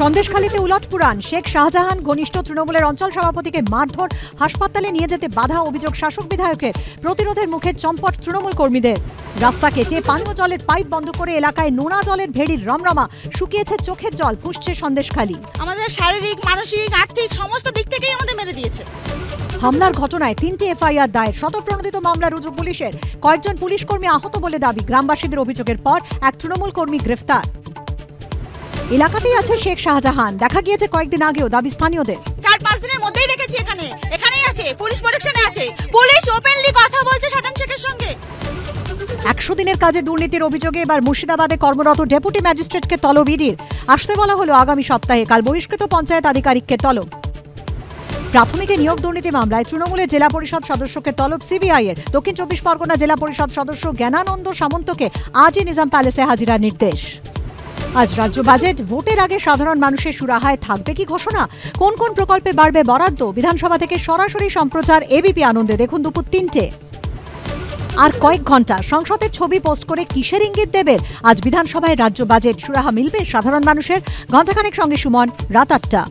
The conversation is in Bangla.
সন্দেশখালীতে উলট পুরাণ। শেখ শাহজাহান ঘনিষ্ঠ তৃণমূলের অঞ্চল সভাপতিকে মারধর হাসপাতালে নিয়ে যেতে বাধা অভিযোগ শাসক বিধায়কের। প্রতিরোধের মুখে চম্পট তৃণমূল কর্মীদের। রাস্তা কেটে পানীয় জলের পাইপ বন্ধ করে এলাকায় নোনা জলের ভেড়ির রমরমা শুকিয়েছে চোখের জল ফুসছে সন্দেশখালী। আমাদের শারীরিক মানসিক আর্থিক সমস্ত দিক থেকেই আমাদের মেরে দিয়েছে। হামলার ঘটনায় তিনটি এফআইআর দায়ের। শতপ্রণোদিত মামলা রুজু পুলিশের। কয়েকজন পুলিশ কর্মী আহত বলে দাবি। গ্রামবাসীদের অভিযোগের পর এক তৃণমূল কর্মী গ্রেফতার। এলাকাতেই আছে শেখ শাহজাহান। দেখা গিয়েছে কয়েকদিন আগেও দাবি স্থানীয়দের। চার পাঁচ দিনের মধ্যেই দেখেছি এখানে। এখানেই আছে পুলিশ প্রোটেকশনে আছে। পুলিশ ওপেনলি কথা বলছে সাধারণ শেখের সঙ্গে। একশো দিনের কাজে দুর্নীতির অভিযোগে এবার মুর্শিদাবাদে কর্মরত ডেপুটি ম্যাজিস্ট্রেটকে তলব ইডির আসতে বলা হলো আগামী সপ্তাহে কাল বহিষ্কৃত পঞ্চায়েত আধিকারিককে তলব। প্রাথমিকে নিয়োগ দুর্নীতি মামলায় তৃণমূলের জেলা পরিষদ সদস্যকে তলব সিবিআই এর দক্ষিণ চব্বিশ পরগনা জেলা পরিষদ সদস্য জ্ঞানানন্দ সামন্তকে আজই নিজাম প্যালেসে হাজিরার নির্দেশ। আজ রাজ্য বাজেট, ভোটের আগে সাধারণ মানুষের সুরাহায় থাকবে কি ঘোষণা? কোন কোন প্রকল্পে বাড়বে বরাদ্দ? বিধানসভা থেকে সরাসরি সম্প্রচার, এবিপি আনন্দে দেখুন দুপুর তিনটে। আর কয়েক ঘণ্টা সংসদের ছবি পোস্ট করে কিসের ইঙ্গিত দেবে? আজ বিধানসভায় রাজ্য বাজেট, সুরাহা মিলবে সাধারণ মানুষের? ঘণ্টাখানেক সঙ্গে সুমন, রাত আটটা।